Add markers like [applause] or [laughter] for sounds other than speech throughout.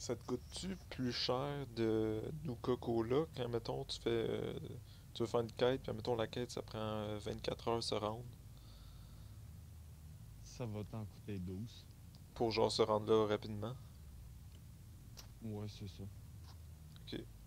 Ça te coûte-tu plus cher de Nuka Cola quand, mettons, tu fais. euh, tu veux faire une quête, puis mettons, la quête, ça prend euh, 24 heures se rendre? Ça va t'en coûter 12. Pour genre se rendre là rapidement? Ouais, c'est ça. Ok.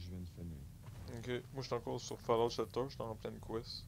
Je viens de finir. Ok, moi je suis encore sur Fallout Shelter, je suis en pleine quest.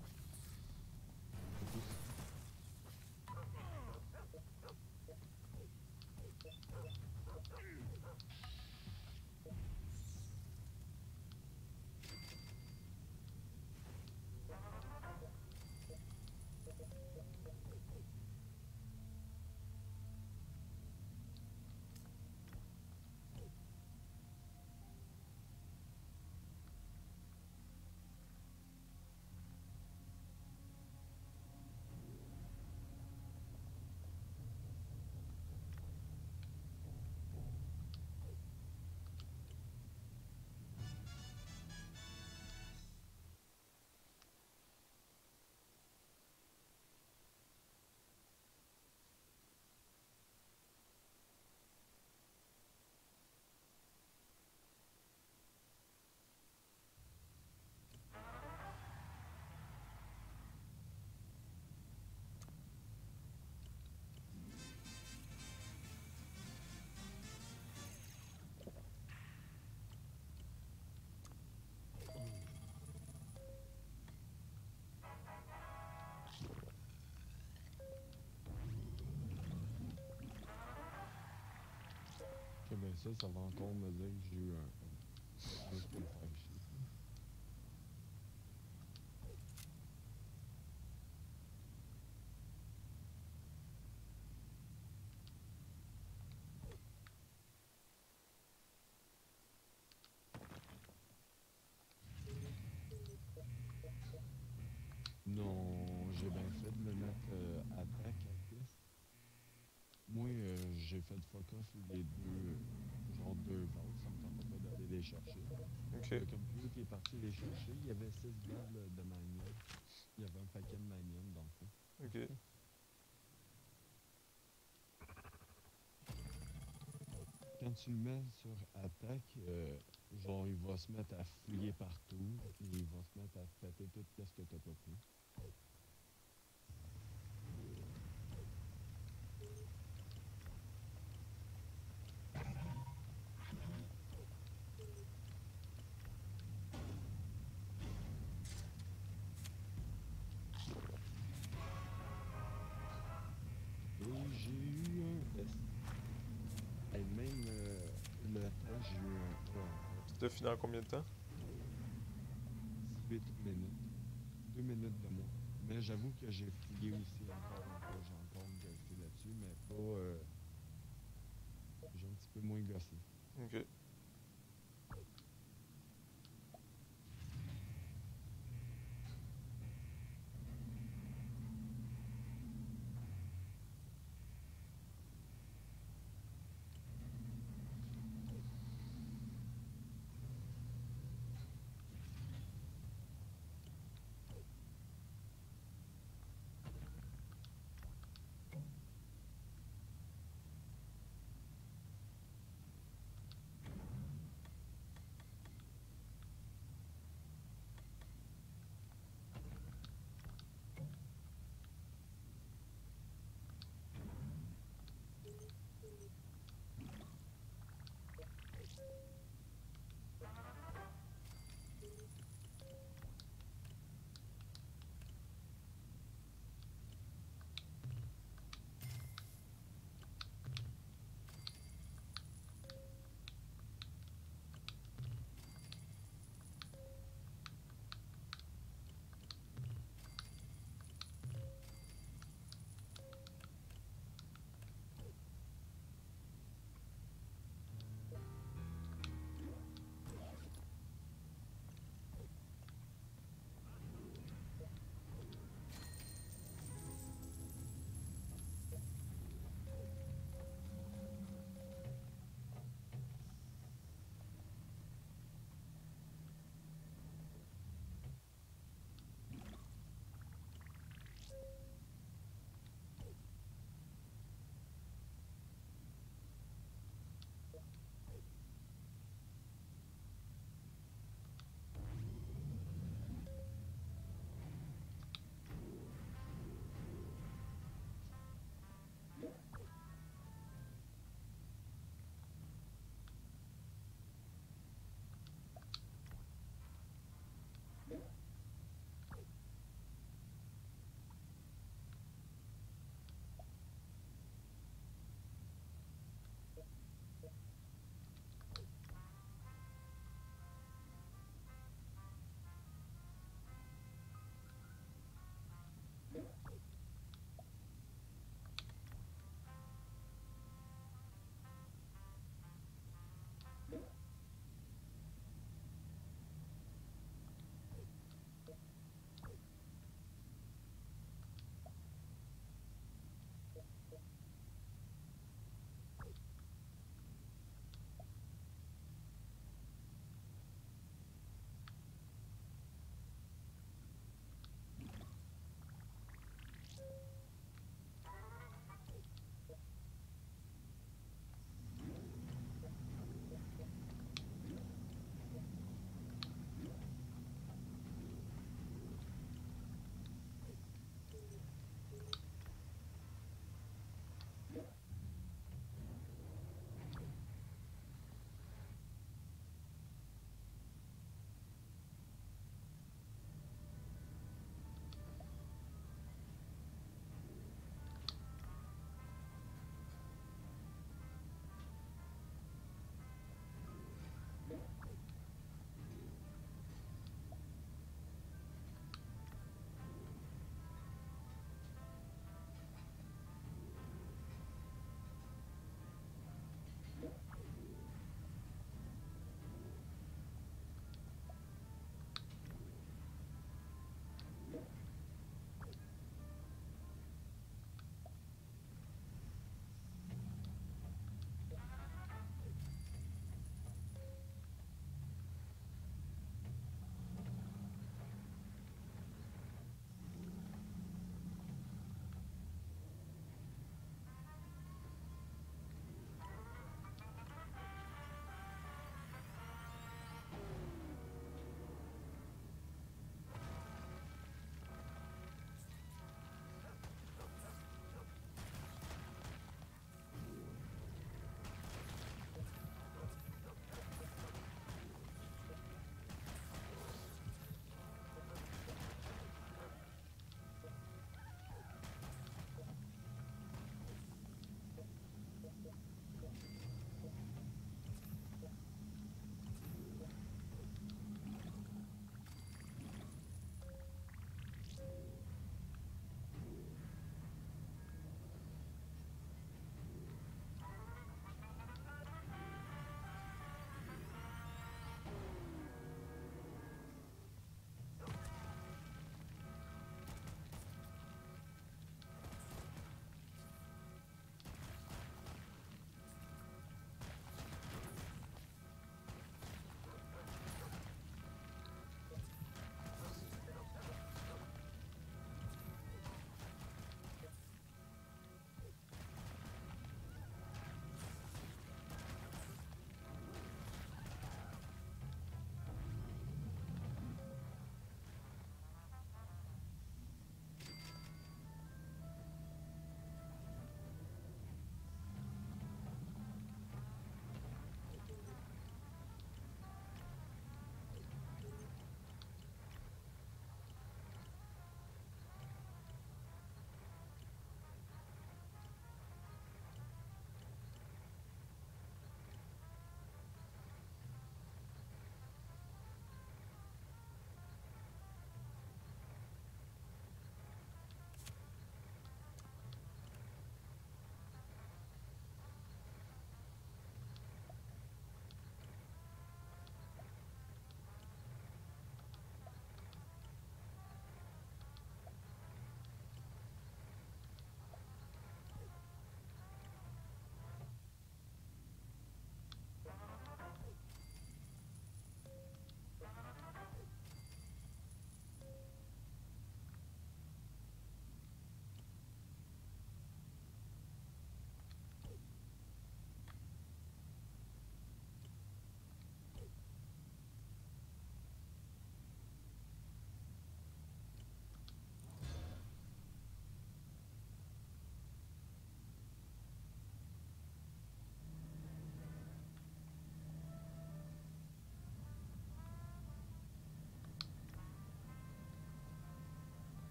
Ça, ça va encore me dire que. Non, j'ai bien fait de le mettre euh, attaque à piste. Moi, euh, j'ai fait fuck off les deux, euh, genre deux votes, ça me tentait pas d'aller les chercher. Ok. Le computer qui est parti les chercher, il y avait 6 balles de magnum. Il y avait un paquet de magnum dans le fond. Ok. Quand tu le mets sur attaque, euh, genre il va se mettre à fouiller partout et il va se mettre à péter tout ce que t'as pas pris. C'était fini en combien de temps? 18 minutes. 2 minutes de moins. Mais j'avoue que j'ai fouillé aussi encore un peu. J'ai encore gossé là-dessus, mais pas. euh, j'ai un petit peu moins gossé. Ok.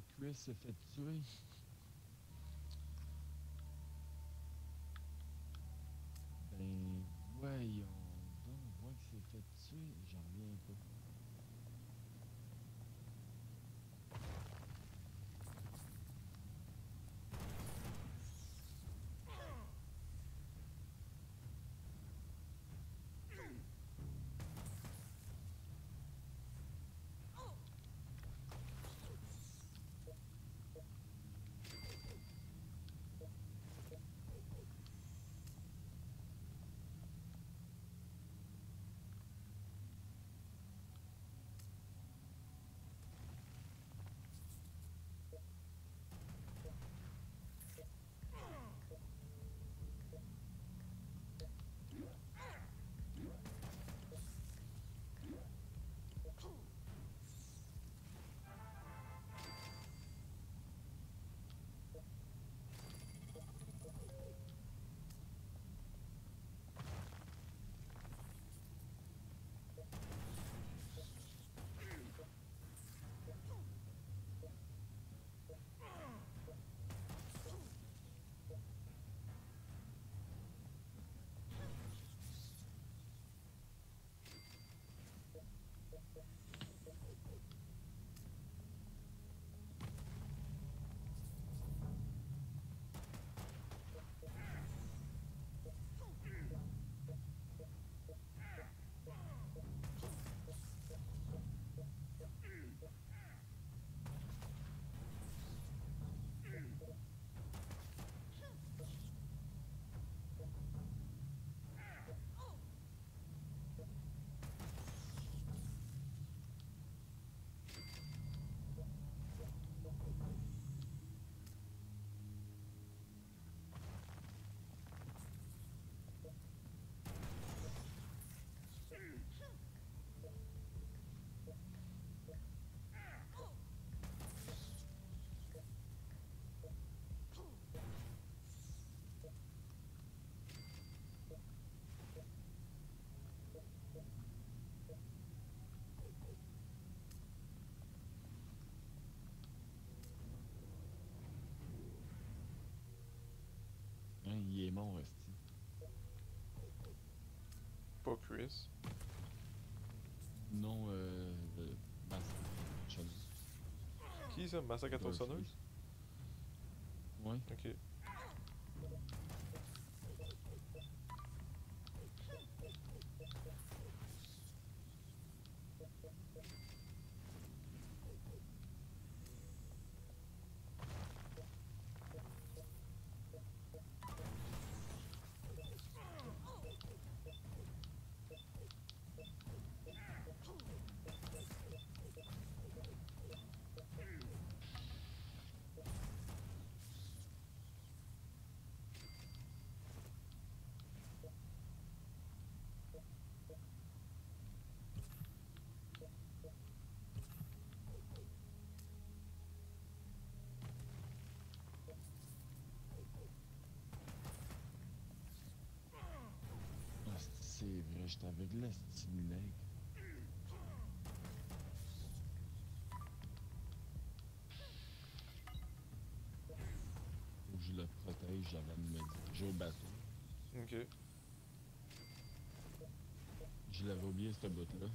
Sérieux, Chris s'est fait tuer. Ben, voyons donc, moi qui s'est fait tuer, j'en reviens pas. Hein, il est mort, esti. Pas Chris. Non, euh, le massacre. Qui ça? Massacre à tronçonneuse? Ouais. Ok. Asti, c'est vrai, j'étais avec de nègre. Faut que je le protège avant de me. J'ai au bateau. Ok. Je l'avais oublié, ce bout-là.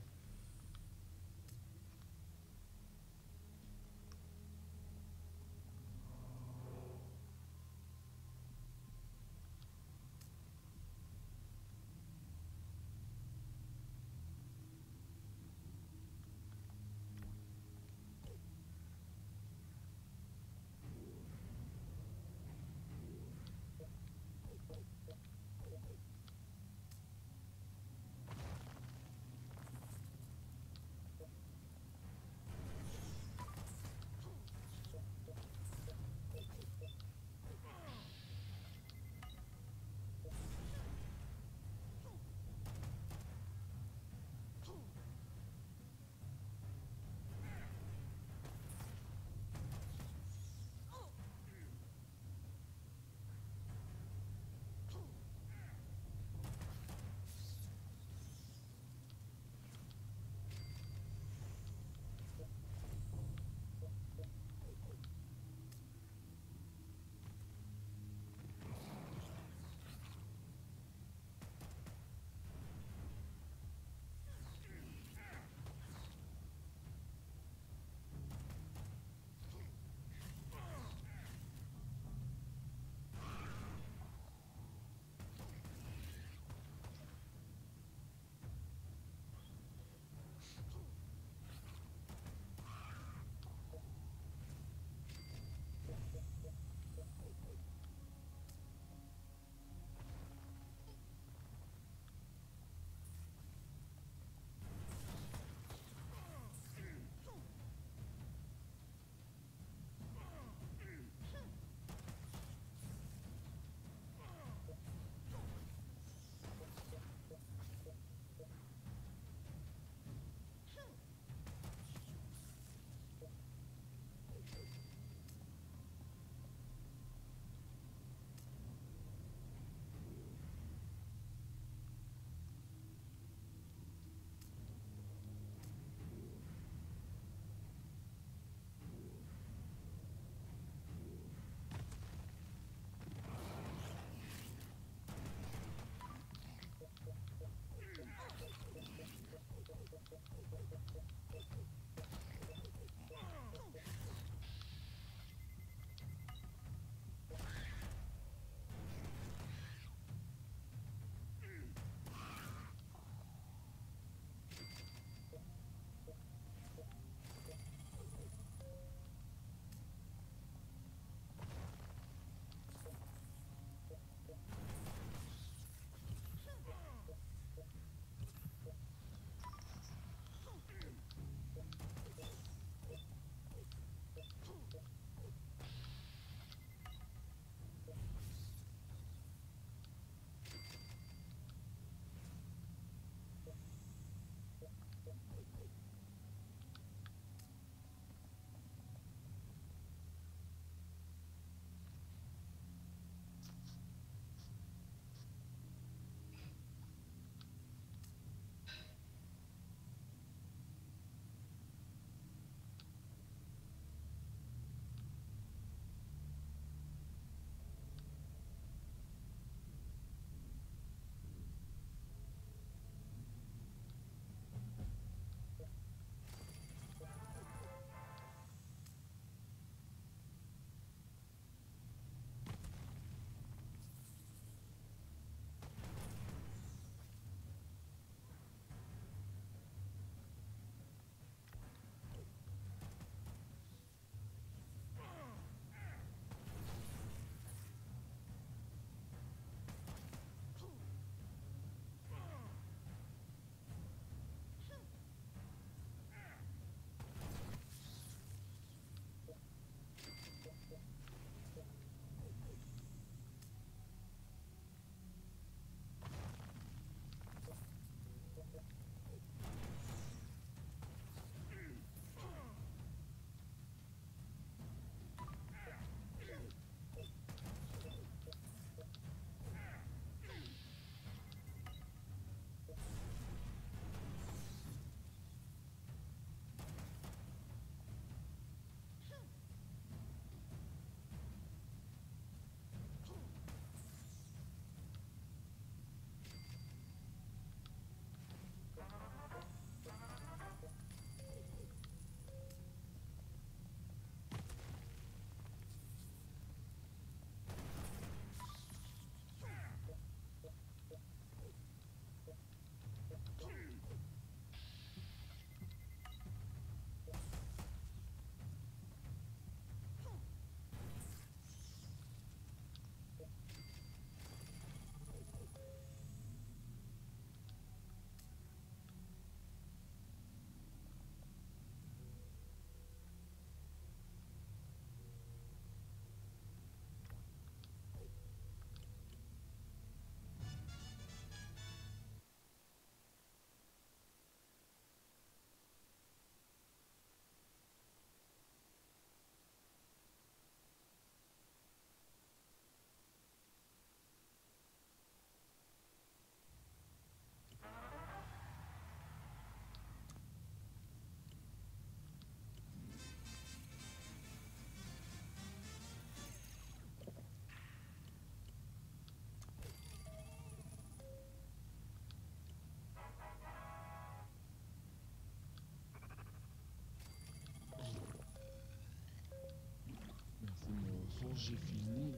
J'ai fini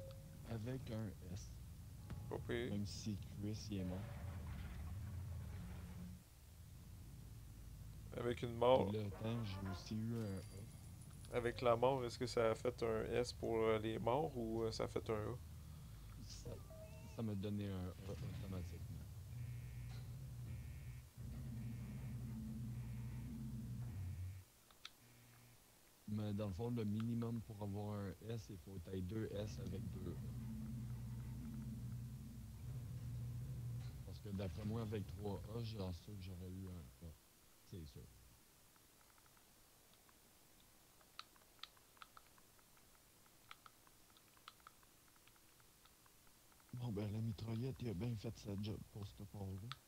avec un S. Même si Chris il est mort. Avec une mort. J'ai aussi eu un A. Avec la mort, est-ce que ça a fait un S pour euh, les morts ou euh, ça a fait un A? Ça m'a donné un A automatiquement. Mais dans le fond, le minimum pour avoir un S, il faut tu deux S avec deux A. Parce que d'après moi, avec trois A, j'en sûr que j'aurais eu un A. C'est sûr. Bon, ben, la mitraillette, il a bien fait sa job pour ce part-là.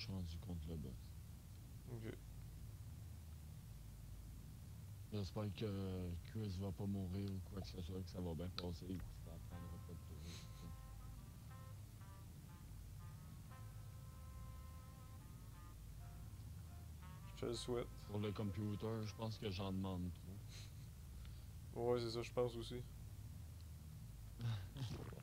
Je suis rendu contre le boss. Ok. J'espère que Chris va pas mourir ou quoi que ce soit, que ça va bien passer et que ça prendra pas de tour. Je te le souhaite. Pour le computer, je pense que j'en demande trop. Ouais, c'est ça, je pense aussi. [laughs]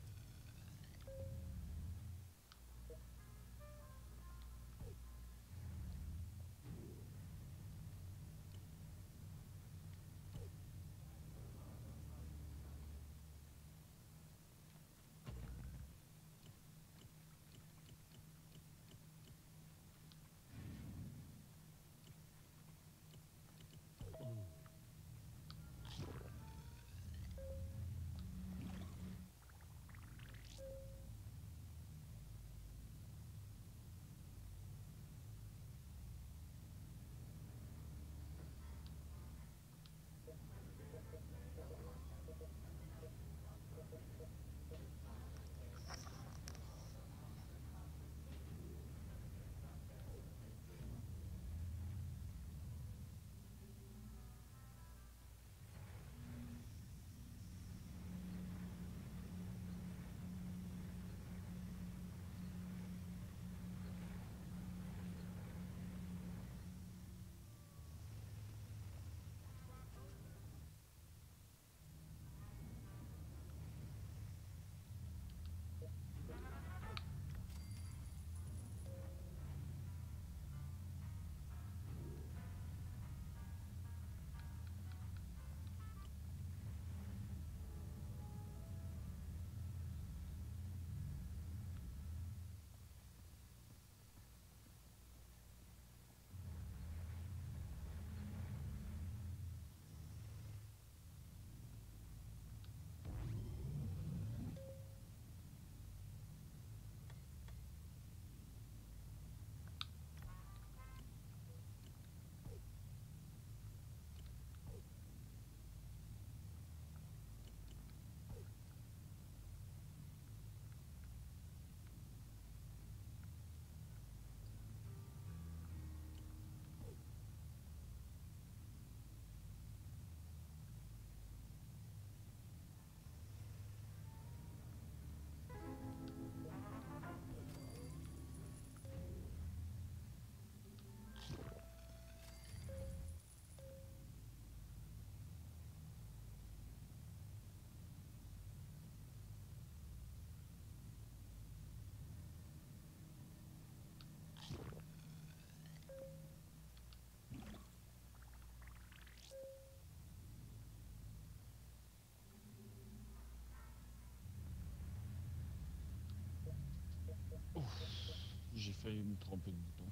failli me tromper de bouton.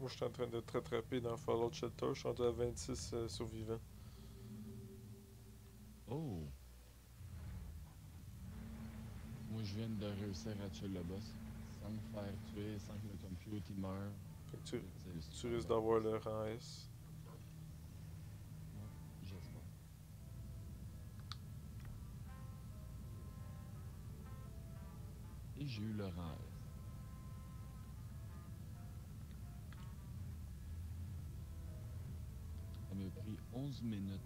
Moi, je suis en train de te rattraper dans Fallout Shelter. Je suis rendu à 26 euh, survivants. Oh! Moi, je viens de réussir à tuer le boss. Sans me faire tuer, sans que le computer meure. Tu, tu risques d'avoir le rang S. Et j'ai eu le rang S. Ça m'a pris 11 minutes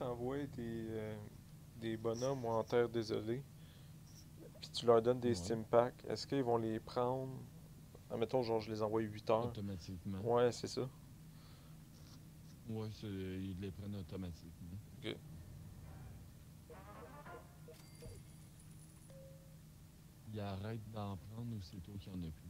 t'envoies des, euh, des bonhommes en terre désolée, puis tu leur donnes des Ouais. Steam Packs, est-ce qu'ils vont les prendre? Admettons, genre, je les envoie 8 heures. Automatiquement. Ouais, c'est ça. Ouais, c'est- ils les prennent automatiquement. Ok. Ils arrêtent d'en prendre aussitôt qu'il n'y en a plus.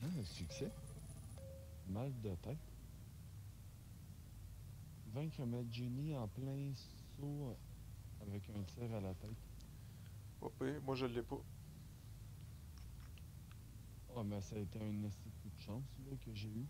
Ah, succès. Mal de tête. Vaincre Magini en plein saut avec un tir à la tête. Pire. Moi, je l'ai pas. Ah, mais ça a été un coup de chance là, que j'ai eu.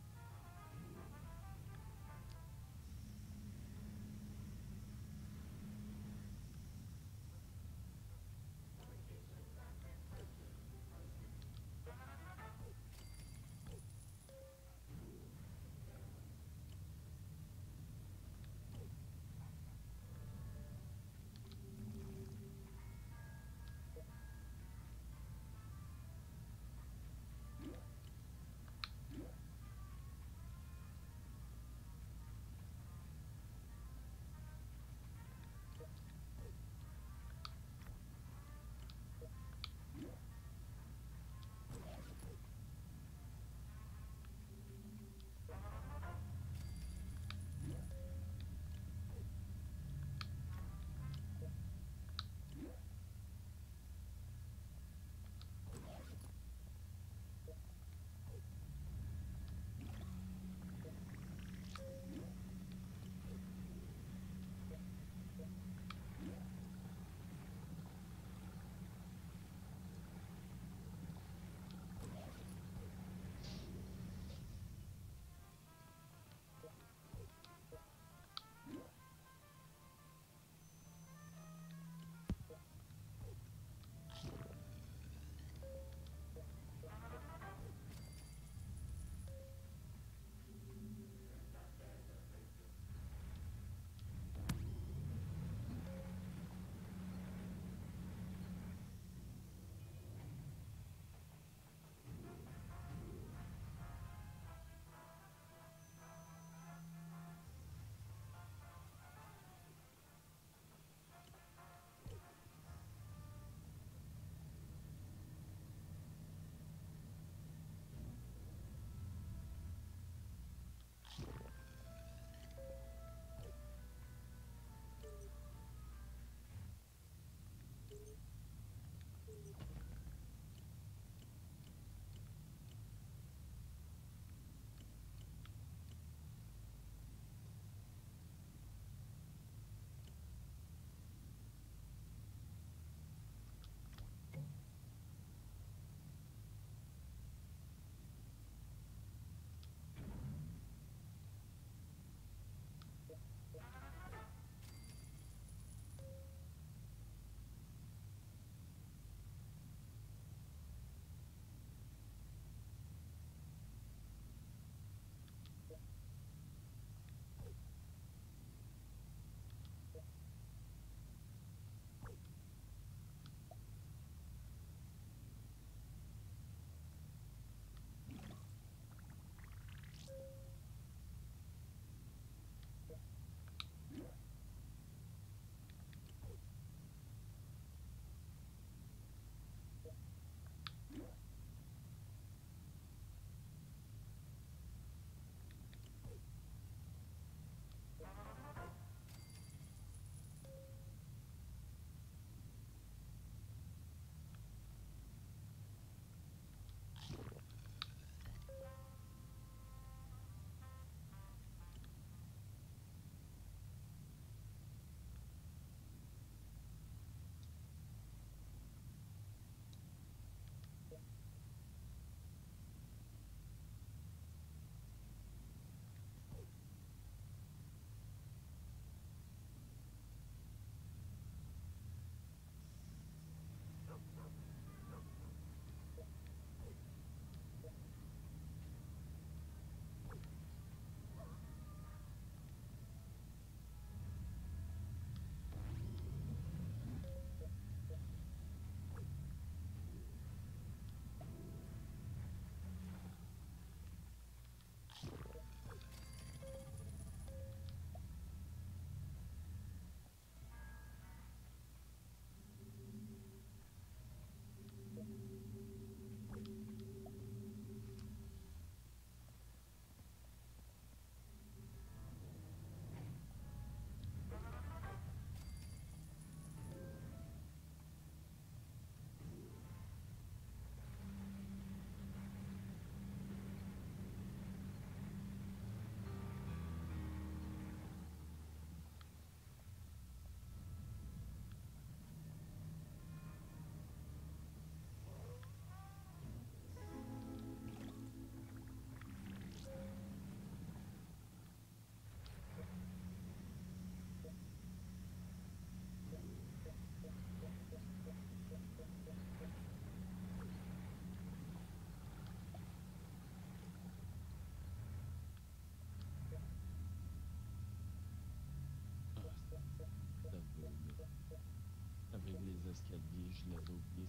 Escaliers, je l'avais oublié.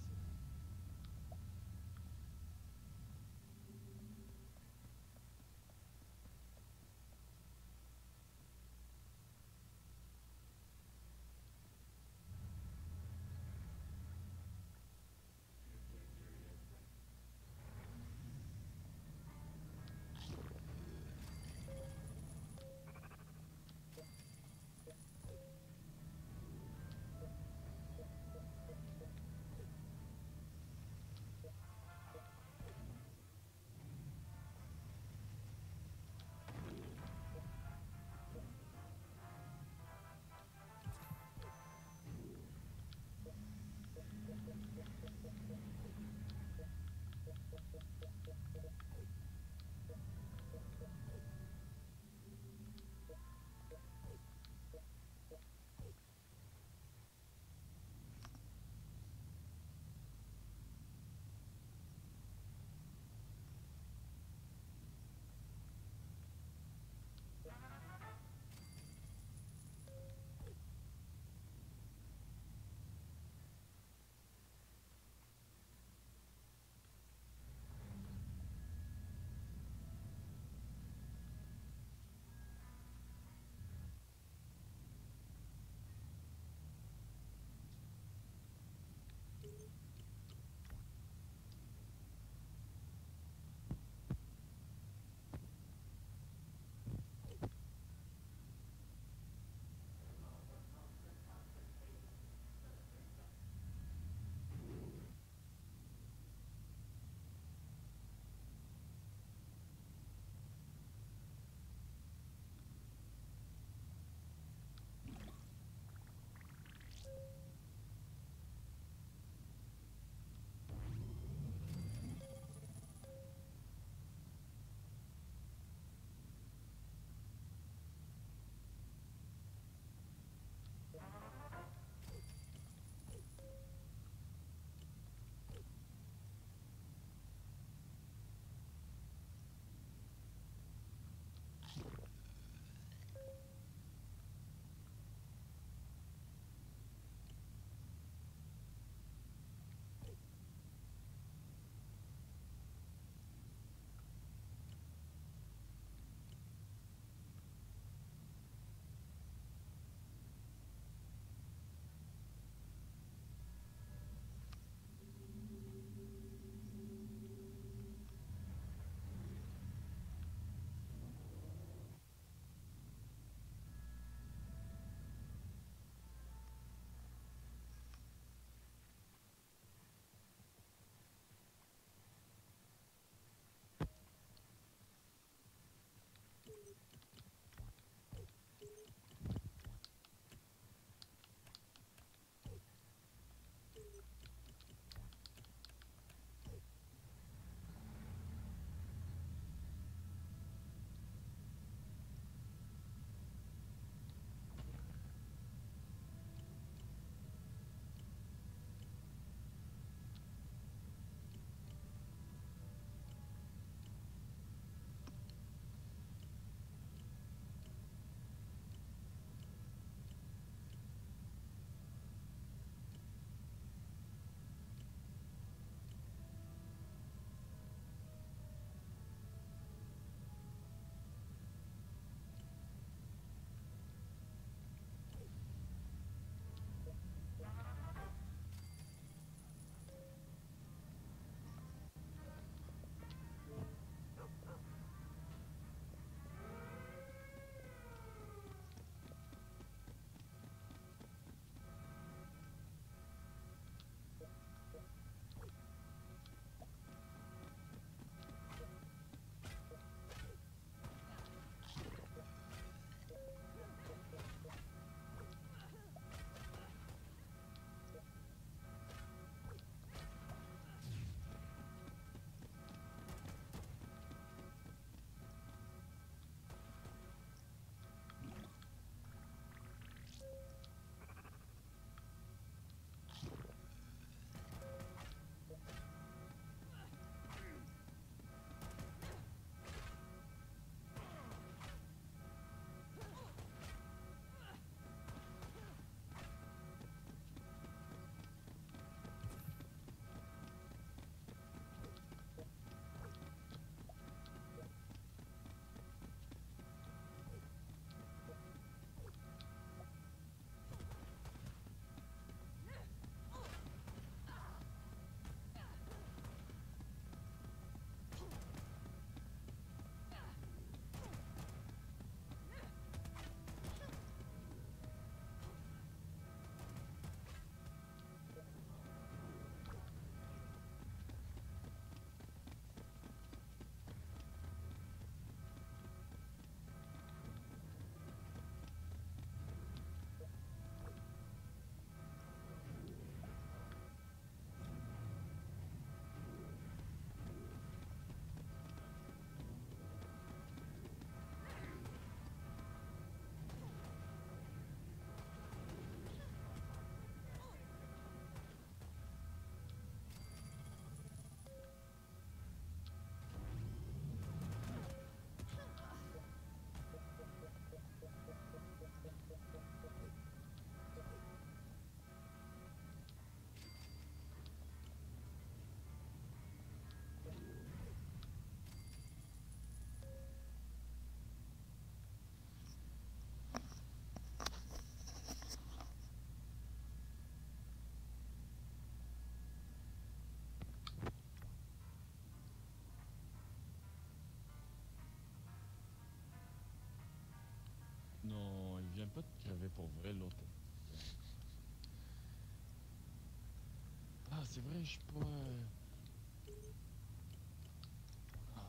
Pas de crever pour vrai l'autre. Ah, c'est vrai, je suis pas. euh, Ah.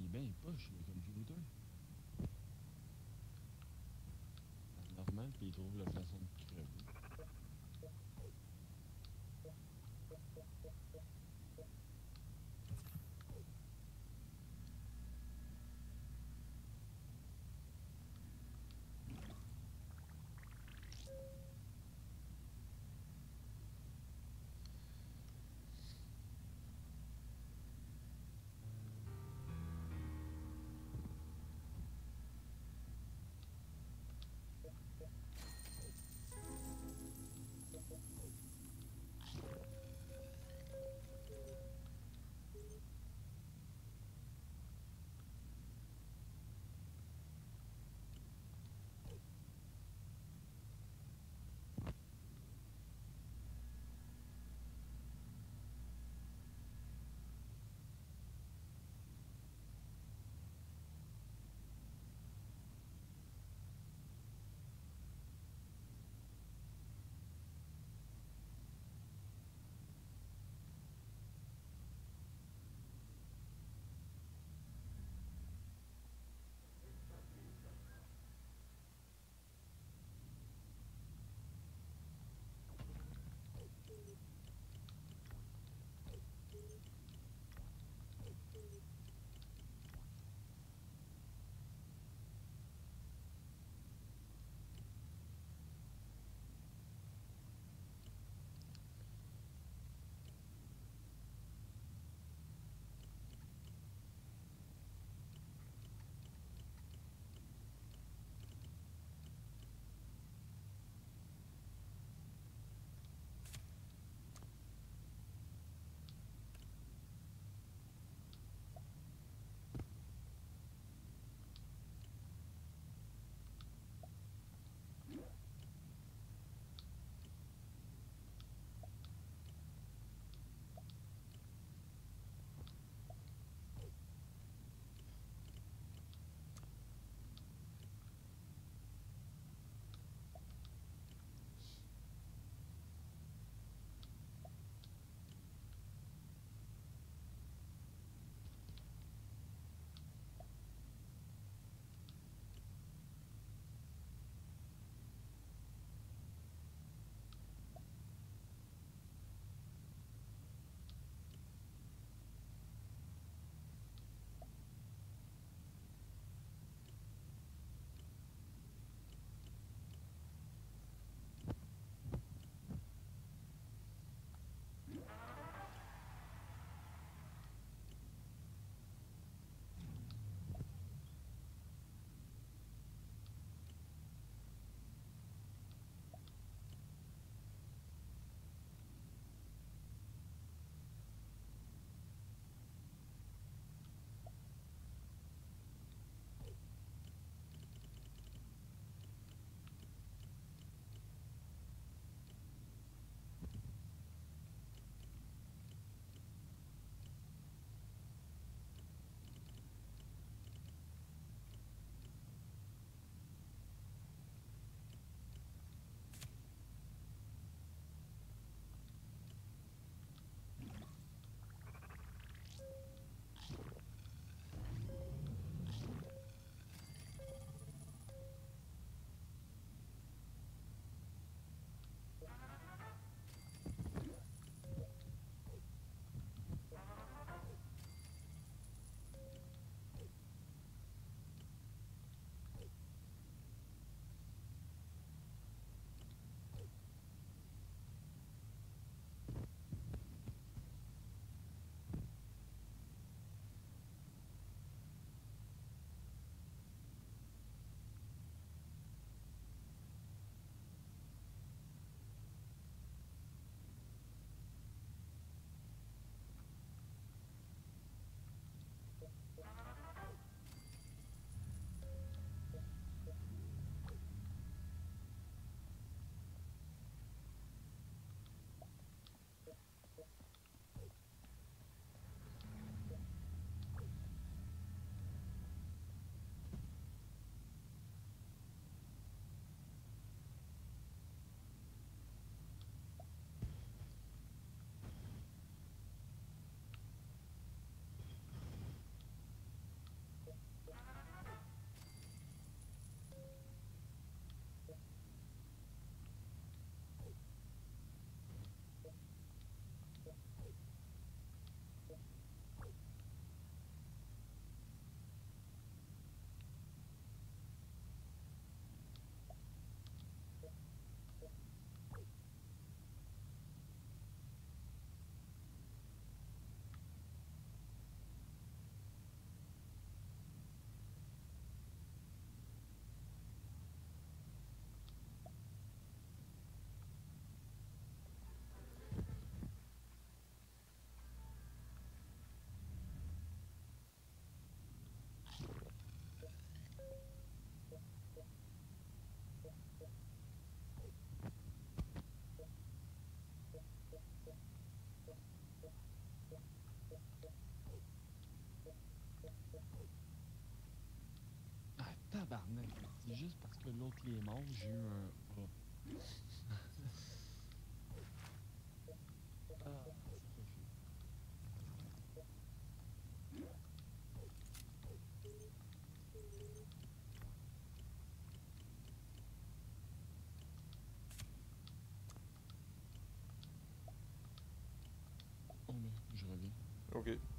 Il est bien poche le computer. Normal, puis il trouve la façon de crever. C'est juste parce que l'autre est mort, j'ai eu un. Oh. ah. Oh mais je reviens. Ok.